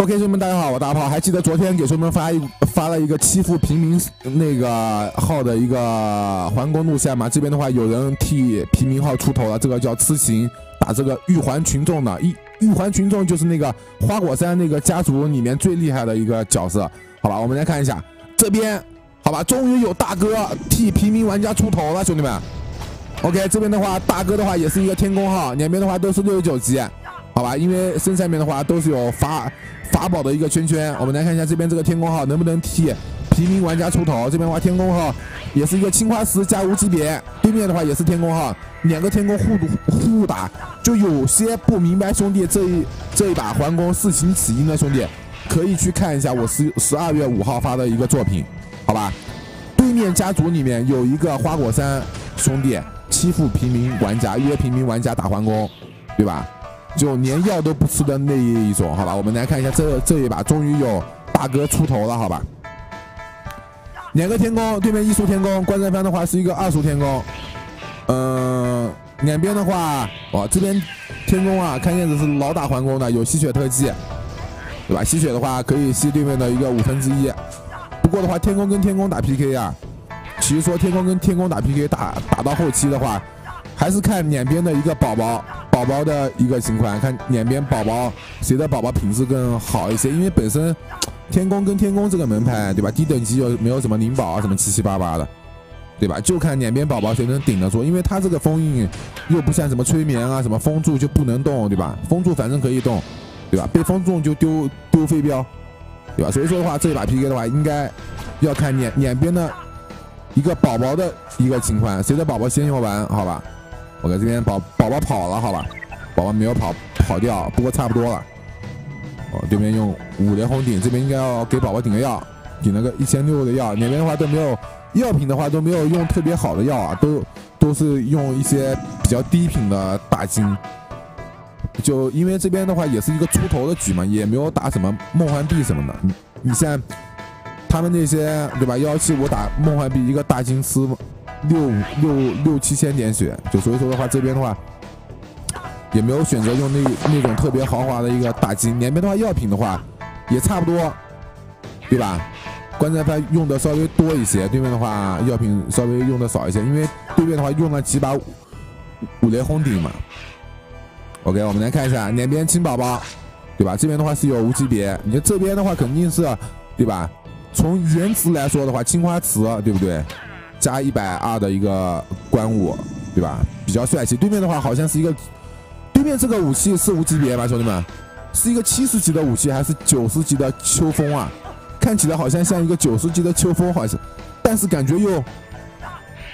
OK，兄弟们，大家好，我大炮。还记得昨天给兄弟们发一发了一个欺负平民那个号的一个环攻路线吗？这边的话，有人替平民号出头了，这个叫痴情打这个玉环群众的。玉玉环群众就是那个花果山那个家族里面最厉害的一个角色，好吧？我们来看一下这边，好吧？终于有大哥替平民玩家出头了，兄弟们。OK，这边的话，大哥的话也是一个天宫号，两边的话都是六十九级。好吧，因为身上面的话都是有法法宝的一个圈圈，我们来看一下这边这个天宫号能不能替平民玩家出头。这边的话天宫号也是一个青花石加无级别，对面的话也是天宫号，两个天宫互互打，就有些不明白兄弟这一这一把环攻事情起因的兄弟，可以去看一下我十十二月五号发的一个作品，好吧？对面家族里面有一个花果山兄弟欺负平民玩家，约平民玩家打环攻，对吧？就连药都不吃的那一种，好吧，我们来看一下这这一把，终于有大哥出头了，好吧。两个天宫，对面一速天宫，关山帆的话是一个二速天宫，嗯，两边的话，哇，这边天宫啊，看样子是老打环攻的，有吸血特技，对吧？吸血的话可以吸对面的一个五分之一，不过的话，天宫跟天宫打 PK 啊，其实说天宫跟天宫打 PK 打打到后期的话，还是看两边的一个宝宝。宝宝的一个情况，看两边宝宝谁的宝宝品质更好一些。因为本身天宫跟天宫这个门派，对吧？低等级又没有什么灵宝啊，什么七七八八的，对吧？就看两边宝宝谁能顶得住。因为他这个封印又不像什么催眠啊，什么封住就不能动，对吧？封住反正可以动，对吧？被封住就丢丢飞镖，对吧？所以说的话，这一把 PK 的话，应该要看两两边的一个宝宝的一个情况，谁的宝宝先用完，好吧？我在这边宝宝宝跑了，好吧，宝宝没有跑跑掉，不过差不多了。哦，对面用五连红顶，这边应该要给宝宝顶个药，顶了个一千六的药。两边的话都没有药品的话都没有用特别好的药啊，都都是用一些比较低品的大金。就因为这边的话也是一个出头的局嘛，也没有打什么梦幻币什么的。你你像他们那些对吧？幺七五打梦幻币一个大金吃。六六六七千点血，就所以说的话，这边的话也没有选择用那那种特别豪华的一个大金。两边的话，药品的话也差不多，对吧？关键他用的稍微多一些，对面的话药品稍微用的少一些，因为对面的话用了几把五雷轰顶嘛。OK，我们来看一下两边青宝宝，对吧？这边的话是有无级别，你这边的话肯定是，对吧？从颜值来说的话，青花瓷，对不对？加一百二的一个关武，对吧？比较帅气。对面的话好像是一个，对面这个武器是无级别吗，兄弟们？是一个七十级的武器还是九十级的秋风啊？看起来好像像一个九十级的秋风，好像，但是感觉又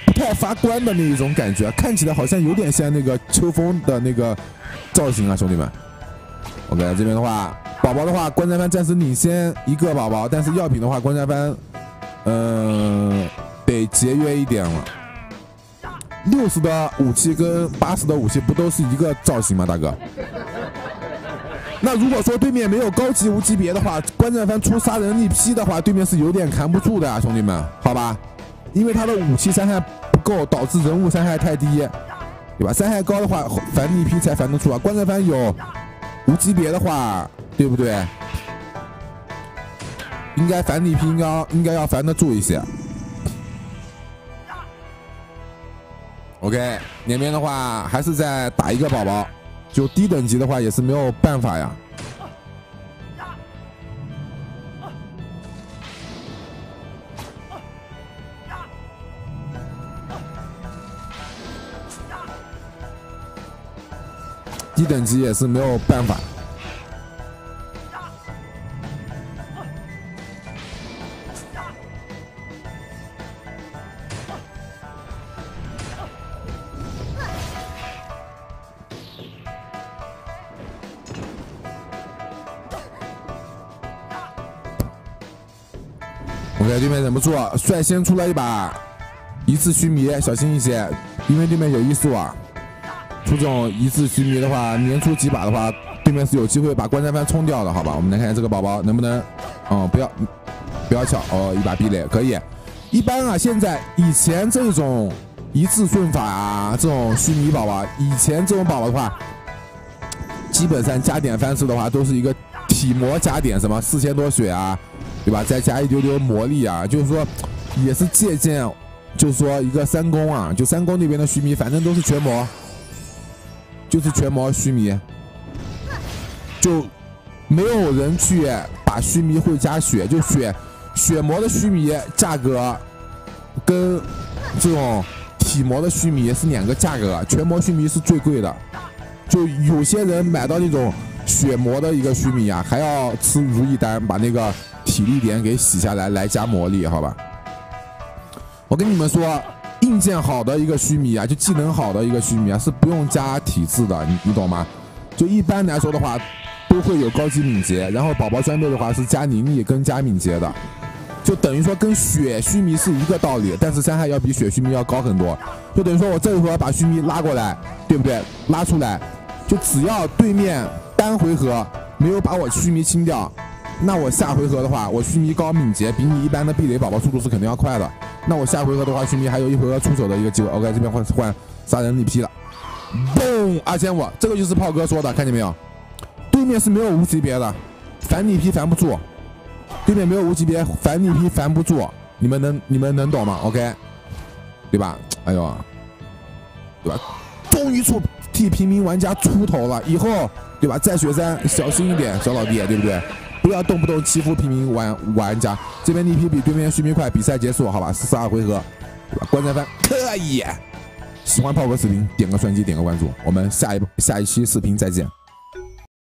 不太发光的那一种感觉，看起来好像有点像那个秋风的那个造型啊，兄弟们。OK，这边的话，宝宝的话，关山帆暂时领先一个宝宝，但是药品的话，关山帆，嗯。得节约一点了。六十的武器跟八十的武器不都是一个造型吗，大哥？那如果说对面没有高级无级别的话，关键番出杀人力劈的话，对面是有点扛不住的啊，兄弟们，好吧？因为他的武器伤害不够，导致人物伤害太低，对吧？伤害高的话，反力劈才反得住啊。关键番有无级别的话，对不对？应该反力劈应该应该要反得住一些。OK，两边的话还是在打一个宝宝，就低等级的话也是没有办法呀。低等级也是没有办法。OK，对面忍不住率先出了一把一次须弥，小心一些，因为对面有异速啊。出这种一次须弥的话，连出几把的话，对面是有机会把关山帆冲掉的，好吧？我们来看这个宝宝能不能，哦，不要不要抢哦，一把壁垒可以。一般啊，现在以前这种一次顺法啊，这种须弥宝宝，以前这种宝宝的话，基本上加点方式的话，都是一个。体魔加点什么四千多血啊，对吧？再加一丢丢魔力啊，就是说也是借鉴，就是说一个三公啊，就三公那边的须弥，反正都是全魔，就是全魔须弥，就没有人去把须弥会加血，就血血魔的须弥价格跟这种体魔的须弥是两个价格，全魔须弥是最贵的，就有些人买到那种。血魔的一个须弥啊，还要吃如意丹，把那个体力点给洗下来，来加魔力，好吧？我跟你们说，硬件好的一个须弥啊，就技能好的一个须弥啊，是不用加体质的，你你懂吗？就一般来说的话，都会有高级敏捷，然后宝宝装备的话是加灵力跟加敏捷的，就等于说跟血须弥是一个道理，但是伤害要比血须弥要高很多。就等于说我这一会儿把须弥拉过来，对不对？拉出来，就只要对面。单回合没有把我须弥清掉，那我下回合的话，我须弥高敏捷，比你一般的壁垒宝宝速度是肯定要快的。那我下回合的话，须弥还有一回合出手的一个机会。OK，这边换换杀人利劈了，嘣，二千五，这个就是炮哥说的，看见没有？对面是没有无级别的，反逆劈烦不住，对面没有无级别，反逆劈烦不住，你们能你们能懂吗？OK，对吧？哎呦，对吧？终于出。替平民玩家出头了，以后对吧？在雪山小心一点，小老弟，对不对？不要动不动欺负平民玩玩家。这边逆劈比对面续命快，比赛结束，好吧？四十二回合，棺材翻可以。喜欢炮哥视频，点个双击，点个关注，我们下一下一期视频再见。